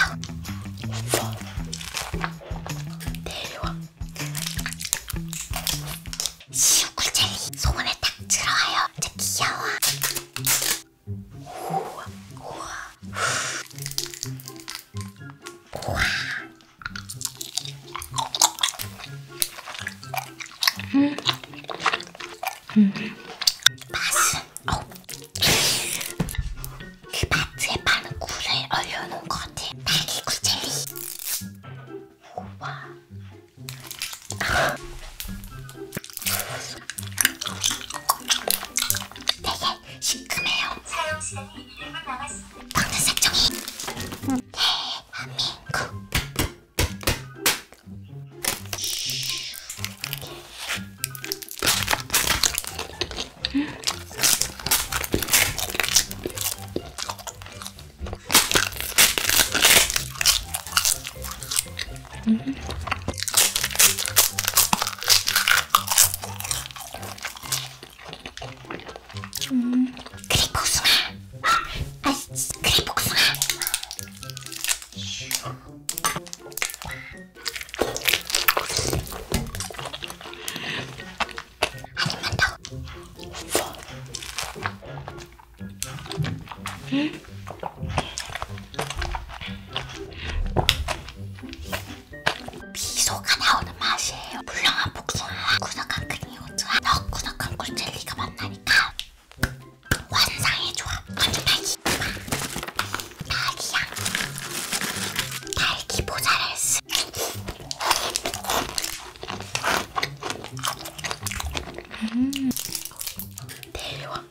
다 내려와. 시우쿨 젤리 손에 딱 들어와요. 진짜 귀여워. 우와, 우와, 우와. 음. 음. 되게 시큼해요. 사용 시간이 1분 남았습니다. 당근 색종이 대한민국 음. 미소가 나오는 맛이에요. 물렁한 복숭아, 구석한 끈이오츠와 더 구석한 꿀젤리가 만나니까 완상의 조합. 아주 딸기. 딸기향. 딸기 모자렐스. 음.